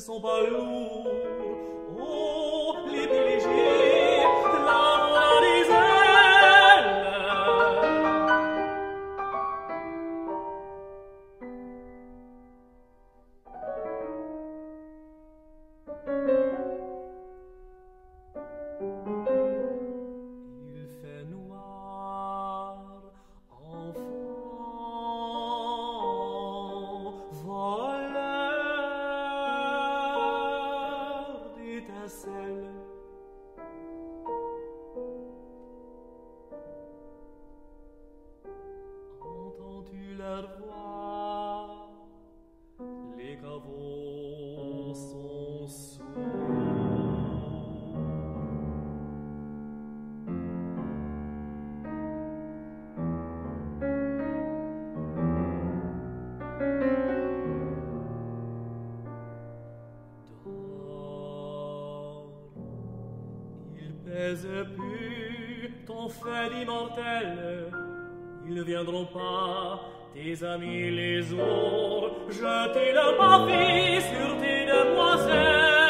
são paulo. fait d'immortels, ils ne viendront pas, tes amis les autres, jeter leur parfait sur tes demoiselles.